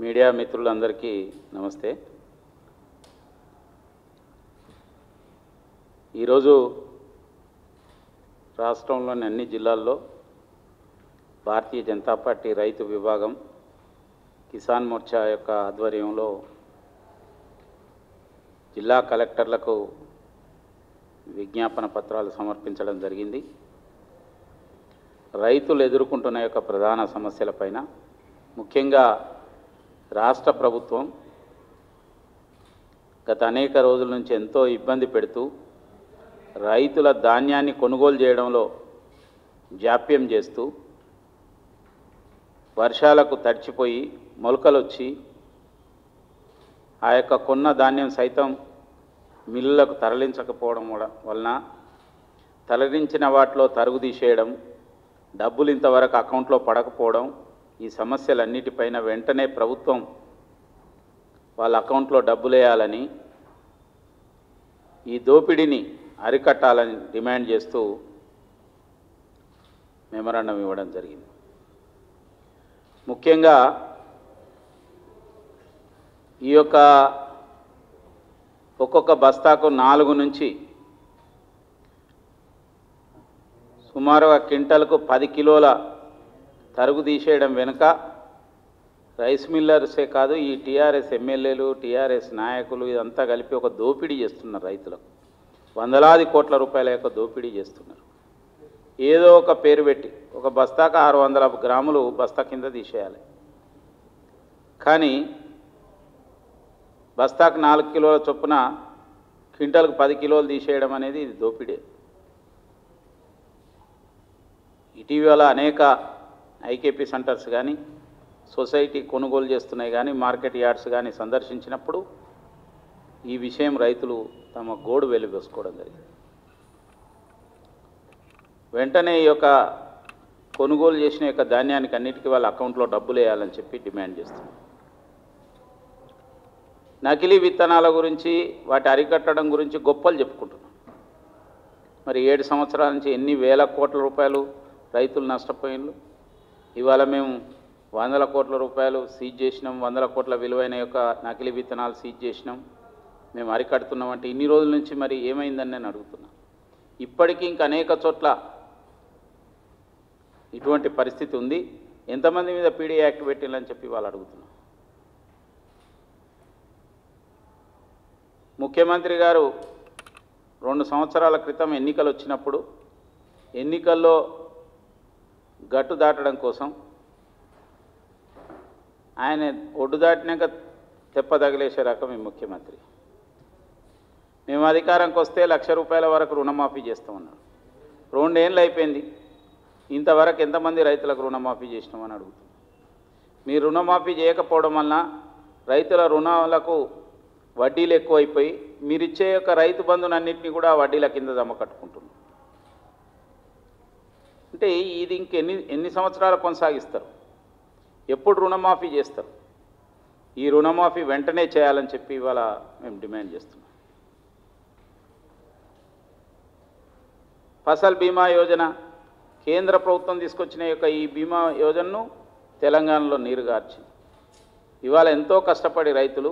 Media మిత్రులందరికీ నమస్తే. ఈరోజు రాష్ట్రంలోని అన్ని జిల్లాల్లో భారతీయ జనతా పార్టీ రైతు విభాగం కిసాన్ మోర్చా యొక్క ఆధ్వర్యంలో జిల్లా కలెక్టర్లకు విజ్ఞాపన పత్రాలు సమర్పించడం జరిగింది. రైతులు ఎదుర్కొంటున్న యొక్క ప్రధాన సమస్యలపైన ముఖ్యంగా రాష్ట్ర ప్రభుత్వం గత అనేక రోజుల నుంచి ఎంతో ఇబ్బంది పెడుతూ రైతుల ధాన్యాన్ని కొనుగోలు చేయడంలో జాప్యం చేస్తూ వర్షాలకు తడిచిపోయి మొలకలు వచ్చి ఆ యొక్క కొన్న ధాన్యం సైతం మిల్లులకు తరలించకపోవడం వలన తరలించిన వాటిలో తరుగు తీసేయడం డబ్బులు ఇంతవరకు అకౌంట్లో పడకపోవడం ఈ సమస్యలన్నిటిపైన వెంటనే ప్రభుత్వం వాళ్ళ అకౌంట్లో డబ్బులు వేయాలని ఈ దోపిడీని అరికట్టాలని డిమాండ్ చేస్తూ మెమరాండం ఇవ్వడం జరిగింది. ముఖ్యంగా ఈ యొక్క ఒక్కొక్క బస్తాకు నాలుగు నుంచి సుమారుగా క్వింటల్కు పది కిలోల తరుగు తీసేయడం వెనుక రైస్ మిల్లర్సే కాదు ఈ టీఆర్ఎస్ ఎమ్మెల్యేలు టీఆర్ఎస్ నాయకులు ఇదంతా కలిపి ఒక దోపిడీ చేస్తున్నారు రైతులకు. వందలాది కోట్ల రూపాయల యొక్క దోపిడీ చేస్తున్నారు. ఏదో ఒక పేరు పెట్టి ఒక బస్తాకు ఆరు వందల గ్రాములు బస్తా కింద తీసేయాలి. కానీ బస్తాకు నాలుగు కిలోల చొప్పున క్వింటల్కు పది కిలోలు తీసేయడం అనేది ఇది దోపిడే. ఇటీవల అనేక ఐకేపీ సెంటర్స్ కానీ సొసైటీ కొనుగోలు చేస్తున్నాయి కానీ మార్కెట్ యార్డ్స్ కానీ సందర్శించినప్పుడు ఈ విషయం రైతులు తమ గోడు వెలుగేసుకోవడం జరిగింది. వెంటనే ఈ యొక్క కొనుగోలు చేసిన యొక్క ధాన్యానికి అన్నిటికీ వాళ్ళ అకౌంట్లో డబ్బులు వేయాలని చెప్పి డిమాండ్ చేస్తున్నారు. నకిలీ విత్తనాల గురించి వాటి అరికట్టడం గురించి గొప్పలు చెప్పుకుంటున్నాం. మరి ఏడు సంవత్సరాల నుంచి ఎన్ని వేల కోట్ల రూపాయలు రైతులు నష్టపోయిన్లు? ఇవాళ మేము వందల కోట్ల రూపాయలు సీజ్ చేసినాం. వందల కోట్ల విలువైన యొక్క నకిలీ విత్తనాలు సీజ్ చేసినాం. మేము అరికడుతున్నాం అంటే ఇన్ని రోజుల నుంచి మరి ఏమైందని నేను అడుగుతున్నా. ఇప్పటికీ ఇంకా అనేక చోట్ల ఇటువంటి పరిస్థితి ఉంది. ఎంతమంది మీద పీడీ యాక్ట్ పెట్టిందని చెప్పి వాళ్ళు అడుగుతున్నారు ముఖ్యమంత్రి గారు రెండు సంవత్సరాల క్రితం ఎన్నికలు వచ్చినప్పుడు ఎన్నికల్లో గట్టు దాటడం కోసం ఆయన ఒడ్డు దాటినాక తెప్ప తగిలేసే రకం ఈ ముఖ్యమంత్రి. మేము అధికారంకి వస్తే లక్ష రూపాయల వరకు రుణమాఫీ చేస్తామన్నారు రెండేళ్ళు అయిపోయింది. ఇంతవరకు ఎంతమంది రైతులకు రుణమాఫీ చేసినామని అడుగుతున్నాం. మీ రుణమాఫీ చేయకపోవడం వలన రైతుల రుణాలకు వడ్డీలు ఎక్కువైపోయి మీరిచ్చే యొక్క రైతు బంధునన్నింటినీ కూడా వడ్డీల కింద జమ కట్టుకుంటున్నారు. అంటే ఇది ఇంకెన్ని ఎన్ని సంవత్సరాలు కొనసాగిస్తారు? ఎప్పుడు రుణమాఫీ చేస్తారు? ఈ రుణమాఫీ వెంటనే చేయాలని చెప్పి ఇవాళ మేము డిమాండ్ చేస్తున్నాం. ఫసల్ బీమా యోజన కేంద్ర ప్రభుత్వం తీసుకొచ్చిన యొక్క ఈ బీమా యోజనను తెలంగాణలో నీరుగార్చింది ఇవాళ ఎంతో కష్టపడి రైతులు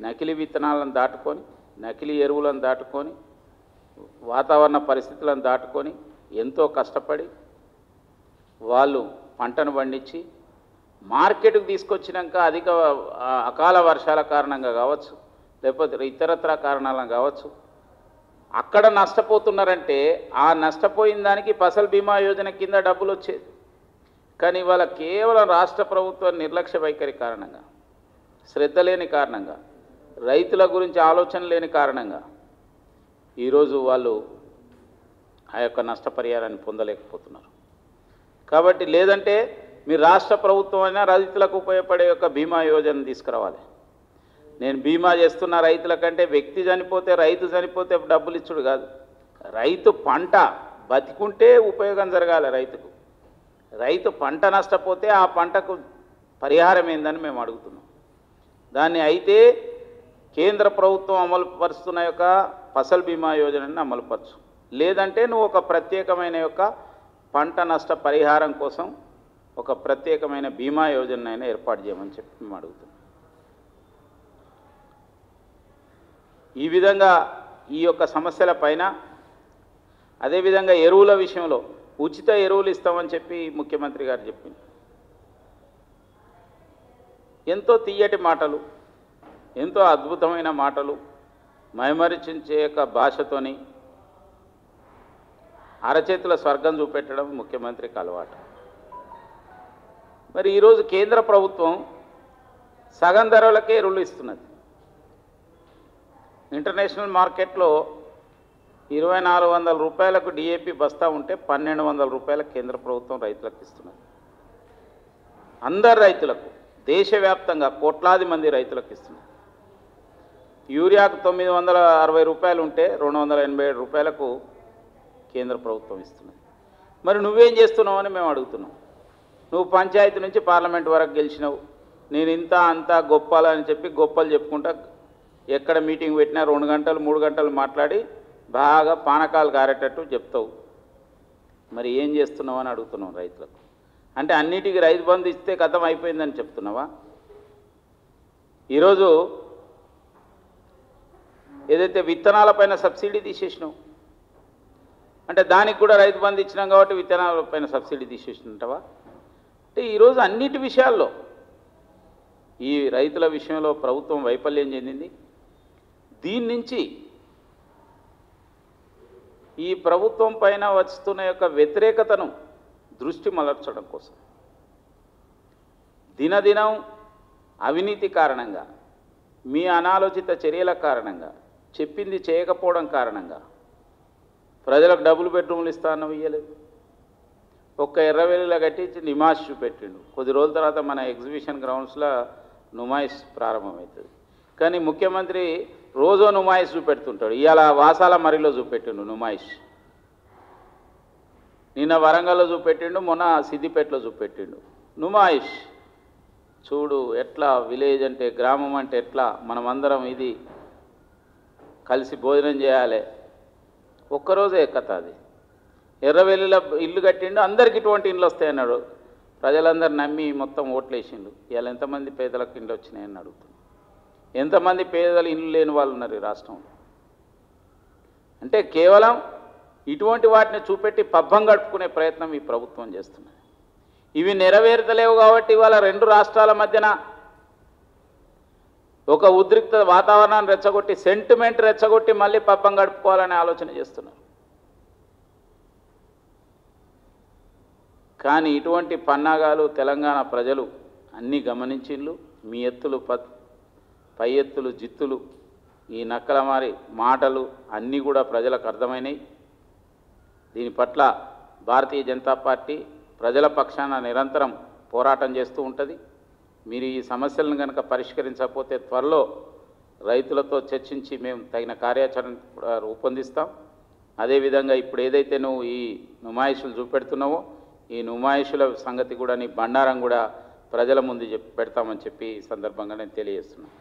నకిలీ విత్తనాలను దాటుకొని నకిలీ ఎరువులను దాటుకొని వాతావరణ పరిస్థితులను దాటుకొని ఎంతో కష్టపడి వాళ్ళు పంటను పండించి మార్కెట్కి తీసుకొచ్చినాక అధిక అకాల వర్షాల కారణంగా కావచ్చు లేకపోతే ఇతరత్ర కారణాలను కావచ్చు అక్కడ నష్టపోతున్నారంటే ఆ నష్టపోయిన దానికి ఫసల్ బీమా యోజన కింద డబ్బులు వచ్చేది. కానీ ఇవాళ కేవలం రాష్ట్ర ప్రభుత్వ నిర్లక్ష్య వైఖరి కారణంగా శ్రద్ధ లేని కారణంగా రైతుల గురించి ఆలోచన లేని కారణంగా ఈరోజు వాళ్ళు ఆ యొక్క నష్టపరిహారాన్ని పొందలేకపోతున్నారు. కాబట్టి లేదంటే మీరు రాష్ట్ర ప్రభుత్వం అయినా రైతులకు ఉపయోగపడే యొక్క బీమా యోజన తీసుకురావాలి. నేను బీమా చేస్తున్న రైతుల కంటే వ్యక్తి చనిపోతే రైతు చనిపోతే డబ్బులు ఇచ్చుడు కాదు. రైతు పంట బతికుంటే ఉపయోగం జరగాలి రైతుకు. రైతు పంట నష్టపోతే ఆ పంటకు పరిహారం ఏందని మేము అడుగుతున్నాం. దాన్ని అయితే కేంద్ర ప్రభుత్వం అమలు పరుస్తున్న యొక్క ఫసల్ బీమా యోజనని అమలుపరచు. లేదంటే నువ్వు ఒక ప్రత్యేకమైన యొక్క పంట నష్ట పరిహారం కోసం ఒక ప్రత్యేకమైన బీమా అయినా ఏర్పాటు చేయమని చెప్పి మేము అడుగుతున్నాం. ఈ విధంగా ఈ యొక్క సమస్యల పైన అదేవిధంగా ఎరువుల విషయంలో ఉచిత ఎరువులు ఇస్తామని చెప్పి ముఖ్యమంత్రి గారు చెప్పింది. ఎంతో తీయటి మాటలు ఎంతో అద్భుతమైన మాటలు మైమరిచించే యొక్క భాషతోని అరచేతుల స్వర్గం చూపెట్టడం ముఖ్యమంత్రికి అలవాటు. మరి ఈరోజు కేంద్ర ప్రభుత్వం సగం ధరలకే ఎరువులు ఇస్తున్నది. ఇంటర్నేషనల్ మార్కెట్లో ఇరవై నాలుగు వందల రూపాయలకు డిఏపి బస్తా ఉంటే పన్నెండు వందల రూపాయలకు కేంద్ర ప్రభుత్వం రైతులకు ఇస్తున్నది. అందరు రైతులకు దేశవ్యాప్తంగా కోట్లాది మంది రైతులకు ఇస్తున్నారు యూరియాకు తొమ్మిది వందల అరవై రూపాయలు ఉంటే రెండు వందల ఎనభై ఏడు రూపాయలకు కేంద్ర ప్రభుత్వం ఇస్తున్నది. మరి నువ్వేం చేస్తున్నావు అని మేము అడుగుతున్నాం. నువ్వు పంచాయతీ నుంచి పార్లమెంట్ వరకు గెలిచినావు. నేను ఇంత అంత గొప్పలని చెప్పి గొప్పలు చెప్పుకుంటా ఎక్కడ మీటింగ్ పెట్టినా రెండు గంటలు మూడు గంటలు మాట్లాడి బాగా పానకాలు కారేటట్టు చెప్తావు. మరి ఏం చేస్తున్నావు అని అడుగుతున్నావు రైతులకు. అంటే అన్నిటికీ రైతు బంధు ఇస్తే కథం అయిపోయిందని చెప్తున్నావా? ఈరోజు ఏదైతే విత్తనాలపైన సబ్సిడీ తీసేసినావు అంటే దానికి కూడా రైతు బంధు ఇచ్చినాం కాబట్టి విత్తనాల పైన సబ్సిడీ తీసేస్తుంటావా? అంటే ఈరోజు అన్నిటి విషయాల్లో ఈ రైతుల విషయంలో ప్రభుత్వం వైఫల్యం చెందింది. దీని నుంచి ఈ ప్రభుత్వం పైన వస్తున్న యొక్క వ్యతిరేకతను దృష్టి మలర్చడం కోసం. దినదినం అవినీతి కారణంగా మీ అనాలోచిత చర్యల కారణంగా చెప్పింది చేయకపోవడం కారణంగా ప్రజలకు డబ్బులు బెడ్రూమ్లు ఇస్తాను ఇవ్వలేదు ఒక్క ఎర్రవేలిలో కట్టించి నిమాష్ చూపెట్టిండు. కొద్ది రోజుల తర్వాత మన ఎగ్జిబిషన్ గ్రౌండ్స్లో నుమాయిష్ ప్రారంభమవుతుంది. కానీ ముఖ్యమంత్రి రోజో నుమాయిష్ చూపెడుతుంటాడు. ఇవాళ వాసాల మరిలో చూపెట్టిండు నుమాయిష్ నిన్న వరంగల్లో చూపెట్టిండు మొన్న సిద్దిపేటలో చూపెట్టిండు. నుమాయిష్ చూడు ఎట్లా విలేజ్ అంటే గ్రామం అంటే ఎట్లా మనమందరం ఇది కలిసి భోజనం చేయాలి. ఒక్కరోజే కథ అది. ఎర్రవెల్లిలో ఇల్లు కట్టిండు అందరికి ఇటువంటి ఇండ్లు వస్తాయన్నాడు ప్రజలందరూ నమ్మి మొత్తం ఓట్లేసిండు. ఇవాళ ఎంతమంది పేదలకు ఇండ్లు వచ్చినాయని అడుగుతున్నాడు ఎంతమంది పేదలు ఇండ్లు లేని వాళ్ళు ఉన్నారు ఈ రాష్ట్రంలో? అంటే కేవలం ఇటువంటి వాటిని చూపెట్టి పబ్బం గడుపుకునే ప్రయత్నం ఈ ప్రభుత్వం చేస్తున్నది. ఇవి నెరవేరుతలేవు కాబట్టి ఇవాళ రెండు రాష్ట్రాల మధ్యన ఒక ఉద్రిక్త వాతావరణాన్ని రెచ్చగొట్టి సెంటిమెంట్ రెచ్చగొట్టి మళ్ళీ పబ్బం గడుపుకోవాలనే ఆలోచన చేస్తున్నారు. కానీ ఇటువంటి పన్నాగాలు తెలంగాణ ప్రజలు అన్నీ గమనించిళ్ళు మీ ఎత్తులు ప పై ఎత్తులు జిత్తులు ఈ నక్కల మారి మాటలు అన్నీ కూడా ప్రజలకు అర్థమైనవి దీని పట్ల భారతీయ జనతా పార్టీ ప్రజల పక్షాన నిరంతరం పోరాటం చేస్తూ ఉంటుంది. మీరు ఈ సమస్యలను కనుక పరిష్కరించకపోతే త్వరలో రైతులతో చర్చించి మేము తగిన కార్యాచరణ కూడా రూపొందిస్తాం. అదేవిధంగా ఇప్పుడు ఏదైతే నువ్వు ఈ నుమాయిషులు చూపెడుతున్నావో ఈ నుమాయిషుల సంగతి కూడా నీ బండారం కూడా ప్రజల ముందు పెడతామని చెప్పి ఈ సందర్భంగా నేను తెలియజేస్తున్నాను.